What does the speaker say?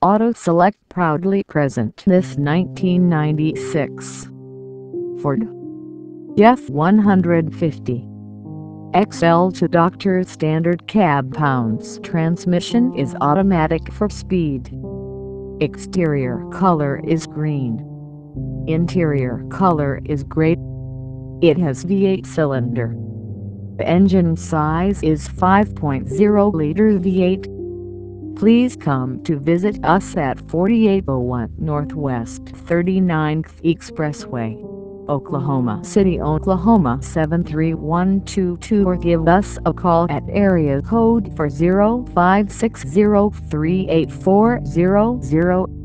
Auto Select proudly present this 1996 Ford F-150 XL to Doctor Standard Cab Pounds transmission is automatic for speed. Exterior color is green. Interior color is gray. It has V8 cylinder. Engine size is 5.0 liter V8 please come to visit us at 4801 Northwest 39th Expressway, Oklahoma. City, Oklahoma 73122 or give us a call at area code 40560 38400